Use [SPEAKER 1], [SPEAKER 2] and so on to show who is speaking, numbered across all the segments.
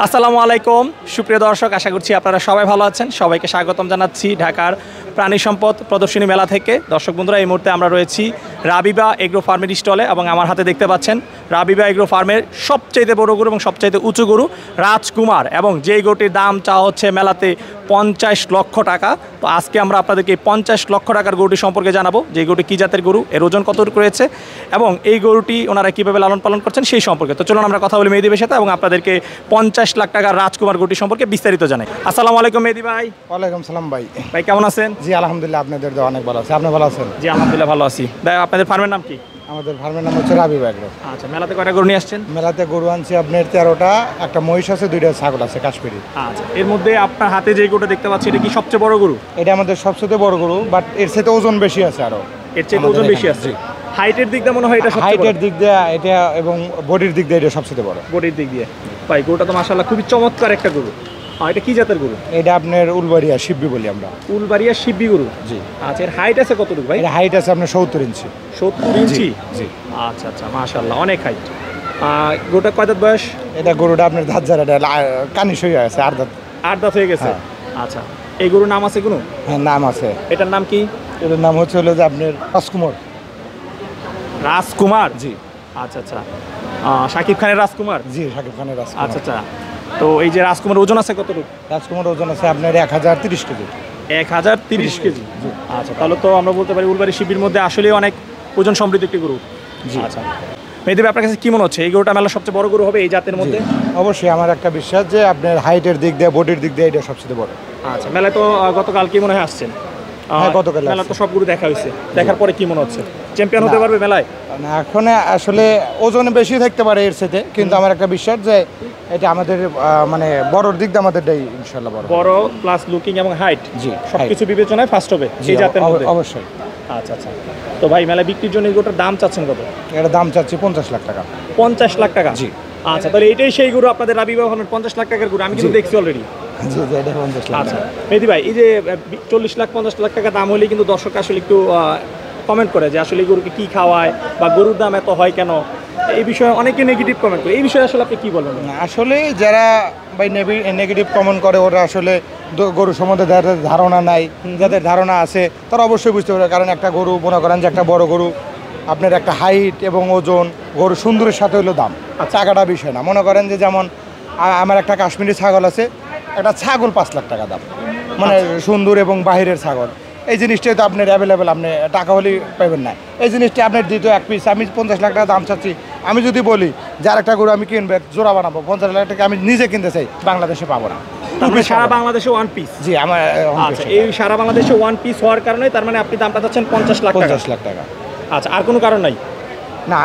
[SPEAKER 1] আসসালামু আলাইকুম। সুপ্রিয় দর্শক, আশা করছি আপনারা সবাই ভালো আছেন। সবাইকে স্বাগতম জানাচ্ছি ঢাকার প্রাণী সম্পদ প্রদর্শনী মেলা থেকে। দর্শক বন্ধুরা, এই মুহূর্তে আমরা রয়েছি রাবিবা এগ্রো ফার্মের স্টলে এবং আমার হাতে দেখতে পাচ্ছেন রাবিবা এগ্রো ফার্মের সবচাইতে বড় গরু এবং সবচাইতে উঁচু গরু রাজকুমার এবং যেই গরুটির দাম চা হচ্ছে মেলাতে পঞ্চাশ লক্ষ টাকা। তো আজকে আমরা আপনাদেরকে পঞ্চাশ লক্ষ টাকার গরুটি সম্পর্কে জানাব, যে গরুটি কী জাতের গরু, এর ওজন কতটুকু রয়েছে এবং এই গরুটি ওনারা কীভাবে লালন পালন করছেন সেই সম্পর্কে। তো চলুন আমরা কথা বলি মেহেদিবের সাথে এবং আপনাদেরকে পঞ্চাশ লাখ টাকার রাজকুমার গরুটি সম্পর্কে বিস্তারিত জানাই। আসসালামু আলাইকুম মেহেদি ভাই।
[SPEAKER 2] ওয়ালাইকুম সালাম ভাই।
[SPEAKER 1] ভাই কেমন আছেন?
[SPEAKER 2] জি আলহামদুলিল্লাহ আপনাদের অনেক ভালো আছে। আপনি ভালো আছেন?
[SPEAKER 1] জি আলহামদুলিল্লাহ ভালো আছি। ভাই আপনাদের ফার্মের নাম কি?
[SPEAKER 2] আমাদের ফার্মের নাম হচ্ছে রাবি ব্যাগ্রো
[SPEAKER 1] আচ্ছা মেলাতে কয়টা গরু নিয়ে আসছেন?
[SPEAKER 2] মেলাতে গরু আনছি আপনার তেরোটা একটা মহিষ আছে দুইটা ছাগল আছে কাশ্মীরি।
[SPEAKER 1] আচ্ছা এর মধ্যে আপনার হাতে যে গরুটা দেখতে পাচ্ছি এটা কি সবচেয়ে বড় গরু?
[SPEAKER 2] এটা আমাদের সবচেয়ে বড় গরু বাট এর সাথে ওজন বেশি আছে আরও।
[SPEAKER 1] এর চেয়ে ওজন বেশি আছে? হাইটের দিক দিয়ে মনে হয় এটা
[SPEAKER 2] হাইটের দিক দিয়ে এটা এবং বডির দিক দিয়ে এটা সবচেয়ে বড়।
[SPEAKER 1] বডির দিক দিয়ে। ভাই গরুটা তো মাশাআল্লাহ খুবই চমৎকার একটা গরু। আর এটা কি জাতের গরু?
[SPEAKER 2] এটা আপনার উলবাড়িয়া শিববি বলি আমরা।
[SPEAKER 1] উলবাড়িয়া শিববি গরু?
[SPEAKER 2] জি।
[SPEAKER 1] আচ্ছা এর হাইট আছে কতটুকু ভাই?
[SPEAKER 2] এটা হাইট আছে আপনার সত্তর ইঞ্চি।
[SPEAKER 1] সত্তর ইঞ্চি?
[SPEAKER 2] জি।
[SPEAKER 1] আচ্ছা আচ্ছা মাশাআল্লাহ অনেক হাইট গরুটা কয় দাঁত বয়স?
[SPEAKER 2] এটা গরুটা আপনার এটা লা- কানিস হয়ে আছে আর দাঁত।
[SPEAKER 1] আট দাঁত হয়ে গেছে?
[SPEAKER 2] হ্যাঁ।
[SPEAKER 1] আচ্ছা এই গরুর নাম আছে কোনো?
[SPEAKER 2] হ্যাঁ নাম আছে।
[SPEAKER 1] এটার নাম কি?
[SPEAKER 2] এটার নাম হচ্ছে হলো যে আপনার রাজকুমার।
[SPEAKER 1] রাজকুমার?
[SPEAKER 2] জি।
[SPEAKER 1] আচ্ছা আচ্ছা। শাকিব খানের রাজকুমার?
[SPEAKER 2] জি সাকিব খানের রাজকুমার।
[SPEAKER 1] আচ্ছা আচ্ছা। তো এই যে রাজকুমার ওজন আছে কতটুকু?
[SPEAKER 2] রাজকুমার ওজন আছে আপনার এক হাজার তিরিশ কেজি।
[SPEAKER 1] এক হাজার তিরিশ কেজি? আচ্ছা তাহলে তো আমরা বলতে পারি উলবাড়ি শিবির মধ্যে আসলে অনেক ওজন সমৃদ্ধ একটি গরু।
[SPEAKER 2] জি।
[SPEAKER 1] আচ্ছা। মেয়েদেব আপনার কাছে কি মনে হচ্ছে? এই গরুটা মেলা সবচেয়ে বড় গরু হবে এই জাতের মধ্যে?
[SPEAKER 2] অবশ্যই আমার একটা বিশ্বাস যে আপনার হাইটের দিক দিয়ে বডির দিক দিয়ে এটা সবচেয়ে বড়।
[SPEAKER 1] আচ্ছা মেলায় তো গতকাল কি মনে হয় আসছেন?
[SPEAKER 2] হ্যাঁ, গতকাল
[SPEAKER 1] মেলা তো। সব গরু দেখা হয়েছে। দেখার পরে কি মনে হচ্ছে? চ্যাম্পিয়ন হতে পারবে মেলায়?
[SPEAKER 2] মানে এখন আসলে ওজনে বেশি থাকতে পারে এর সাথে কিন্তু আমার একটা বিশ্বাস যে এটা আমাদের মানে বড়র দিক দিয়ে আমাদেরটাই ইনশাল্লাহ বড়।
[SPEAKER 1] বড় প্লাস লুকিং এবং হাইট
[SPEAKER 2] জি,
[SPEAKER 1] সবকিছু বিবেচনায় ফার্স্ট হবে
[SPEAKER 2] জি,
[SPEAKER 1] এই জাতের মধ্যে।
[SPEAKER 2] অবশ্যই।
[SPEAKER 1] আচ্ছা আচ্ছা। তো ভাই মেলা বিক্রির জন্য এই দাম চাচ্ছেন কত?
[SPEAKER 2] এটা দাম চাচ্ছি পঞ্চাশ লাখ টাকা।
[SPEAKER 1] পঞ্চাশ লাখ টাকা?
[SPEAKER 2] জি।
[SPEAKER 1] আচ্ছা তাহলে এটাই সেই গরু আপনাদের রাবি বাহনের পঞ্চাশ লাখ টাকার গরু। আমি কিন্তু দেখছি অলরেডি আচ্ছা। মেহেদি ভাই এই যে চল্লিশ লাখ পঞ্চাশ লাখ টাকা দাম হলে কিন্তু দর্শক আসলে একটু কমেন্ট করে যে আসলে গরুকে কি খাওয়ায় বা গরুর দাম এত হয় কেন? এই বিষয়ে অনেকে নেগেটিভ কমেন্ট করে। এই বিষয়ে আসলে আপনি কি বলবেন
[SPEAKER 2] আসলে যারা ভাই নেগেটিভ কমেন্ট করে ওরা আসলে গরু সম্বন্ধে যাদের ধারণা নাই যাদের ধারণা আছে তারা অবশ্যই বুঝতে পারবে। কারণ একটা গরু মনে করেন যে একটা বড় গরু আপনার একটা হাইট এবং ওজন গরু সুন্দরের সাথে হলো দাম। আর টাকাটা বিষয় না। মনে করেন যে যেমন আমার একটা কাশ্মীরি ছাগল আছে একটা ছাগল পাঁচ লাখ টাকা দাম। মানে সুন্দর এবং বাহিরের ছাগল। এই জিনিসটাই তো আপনার অ্যাভেলেবেল আপনি টাকা হলেই পাবেন না। এই জিনিসটা আপনার দ্বিতীয় এক পিস আমি পঞ্চাশ লাখ টাকা দাম চাচ্ছি। আমি যদি বলি যে আরেকটা গরু আমি কিনবো জোড়া বানাবো পঞ্চাশ লাখ টাকা আমি নিজে কিনতে চাই বাংলাদেশে পাবো না।
[SPEAKER 1] মানে সারা বাংলাদেশে ওয়ান পিস
[SPEAKER 2] জি আমার
[SPEAKER 1] আচ্ছা এই সারা বাংলাদেশে ওয়ান পিস হওয়ার কারণে তার মানে আপনি দামটা চাচ্ছেন পঞ্চাশ লাখ
[SPEAKER 2] পঞ্চাশ লাখ টাকা।
[SPEAKER 1] আচ্ছা আর কোনো কারণ নাই?
[SPEAKER 2] না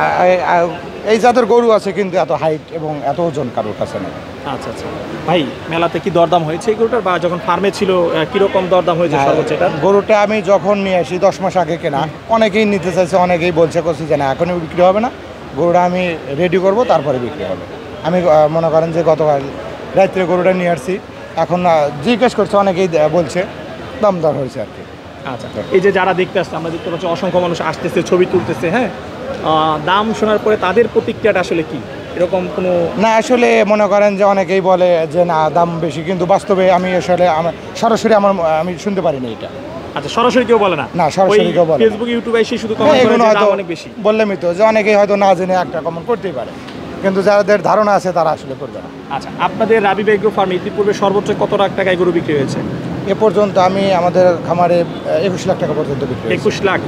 [SPEAKER 2] এই জাতের গরু আছে কিন্তু এত হাইট এবং এত ওজন কারোর কাছে নেই।
[SPEAKER 1] আচ্ছা আচ্ছা। ভাই মেলাতে কি দরদাম হয়েছে এই গরুটার? বা যখন ফার্মে ছিল কীরকম দরদাম হয়েছে সর্বোচ্চ এটা
[SPEAKER 2] গরুটা আমি যখন নিয়ে আসি দশ মাস আগে কেনা অনেকেই নিতে চাইছে অনেকেই বলছে করছি যে না এখনই বিক্রি হবে না। গরুটা আমি রেডি করব তারপরে বিক্রি হবে। আমি মনে করেন যে গতকাল রাত্রে গরুটা নিয়ে আসছি এখন জিজ্ঞেস করছে অনেকেই বলছে দাম দর হয়েছে আর কি।
[SPEAKER 1] আচ্ছা এই যে যারা দেখতে আসছে আমরা দেখতে পাচ্ছি অসংখ্য মানুষ আসতেছে ছবি তুলতেছে হ্যাঁ? দাম শোনার পরে তাদের প্রতিক্রিয়াটা আসলে কি? এরকম কোনো
[SPEAKER 2] না আসলে মনে করেন যে অনেকেই বলে যে না দাম বেশি কিন্তু বাস্তবে আমি আসলে আমার সরাসরি আমার আমি শুনতে পারিনি এটা।
[SPEAKER 1] আচ্ছা সরাসরি কেউ বলে না?
[SPEAKER 2] না, সরাসরি কেউ বলে
[SPEAKER 1] ফেসবুক ইউটিউবে এসে শুধু
[SPEAKER 2] হ্যাঁ,
[SPEAKER 1] কমেন্ট করে
[SPEAKER 2] হয়তো
[SPEAKER 1] অনেক বেশি।
[SPEAKER 2] বললামই তো যে অনেকেই হয়তো না জেনে একটা করতেই পারে। কিন্তু যাদের ধারণা আছে তারা আসলে করবে না।
[SPEAKER 1] আচ্ছা আপনাদের রাবি বেগ্রো ফার্মে ইতিপূর্বে সর্বোচ্চ কত লাখ টাকায় গরু বিক্রি হয়েছে?
[SPEAKER 2] এ পর্যন্ত আমি আমাদের খামারে একুশ লাখ টাকা পর্যন্ত বিক্রি
[SPEAKER 1] একুশ লাখ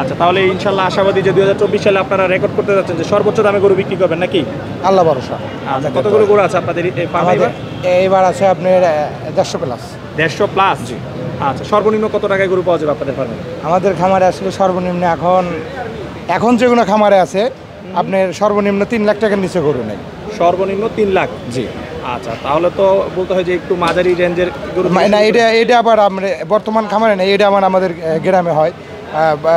[SPEAKER 1] আচ্ছা তাহলে ইনশাল্লাহ আশাবাদী যে দুই হাজার চব্বিশ সালে আপনারা রেকর্ড করতে যাচ্ছেন যে সর্বোচ্চ দামে গরু বিক্রি করবেন নাকি?
[SPEAKER 2] আল্লাহ ভরসা।
[SPEAKER 1] আচ্ছা কতগুলো গরু আছে আপনাদের
[SPEAKER 2] আমাদের এইবার আছে আপনার দেড়শো প্লাস
[SPEAKER 1] দেড়শো প্লাস জি। আচ্ছা সর্বনিম্ন কত টাকায় গরু পাওয়া যাবে আপনাদের ফার্মে
[SPEAKER 2] আমাদের খামারে আসলে সর্বনিম্ন এখন এখন যেগুলো খামারে আছে আপনার সর্বনিম্ন তিন লাখ টাকার নিচে গরু নেই।
[SPEAKER 1] সর্বনিম্ন তিন লাখ?
[SPEAKER 2] জি।
[SPEAKER 1] আচ্ছা তাহলে তো বলতে হয় যে একটু মাঝারি রেঞ্জের
[SPEAKER 2] না এটা এটা আবার আমরা বর্তমান খামারে নেই এটা আমার আমাদের গ্রামে হয়।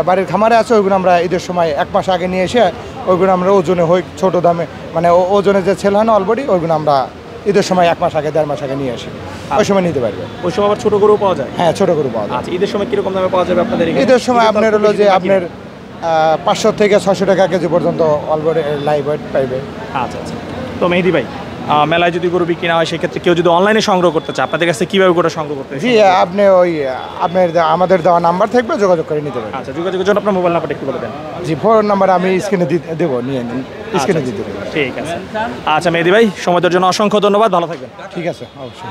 [SPEAKER 2] বাড়ির খামারে আছে ওইগুলো আমরা ঈদের সময় এক মাস আগে নিয়ে এসে ওইগুলো আমরা ওজনে হই ছোট দামে মানে ওজনে যে ছেলে হয় না অলরেডি ওইগুলো আমরা ঈদের সময় এক মাস আগে দেড় মাস আগে নিয়ে আসি। ওই সময় নিতে পারবে।
[SPEAKER 1] ওই সময় আবার ছোট গরু পাওয়া যায়?
[SPEAKER 2] হ্যাঁ ছোট গরু পাওয়া যায়।
[SPEAKER 1] আচ্ছা ঈদের সময় কীরকম দামে পাওয়া যাবে আপনাদের
[SPEAKER 2] ঈদের সময় আপনার হলো যে আপনার পাঁচশো থেকে ছশো টাকা কেজি পর্যন্ত অলরেডি লাইভ ওয়েট পাইবে।
[SPEAKER 1] আচ্ছা আচ্ছা। তো মেহেদি ভাই মেলায় যদি গরু বিক্রি না হয় সেক্ষেত্রে কেউ যদি অনলাইনে সংগ্রহ করতে চায় আপনাদের কাছে কীভাবে গরু সংগ্রহ করতে
[SPEAKER 2] জি আপনি ওই আপনার আমাদের দেওয়া নাম্বার থাকবে যোগাযোগ করে নিতে পারেন।
[SPEAKER 1] আচ্ছা যোগাযোগের জন্য আপনার মোবাইল নাম্বারটা একটু বলে দেন।
[SPEAKER 2] জি ফোন নাম্বার আমি স্ক্রিনে দেবো নিয়ে নিন। স্ক্রিনে দিয়ে দেবো।
[SPEAKER 1] ঠিক আছে। আচ্ছা মেহেদি ভাই সময় জন্য অসংখ্য ধন্যবাদ ভালো থাকবেন।
[SPEAKER 2] ঠিক আছে অবশ্যই।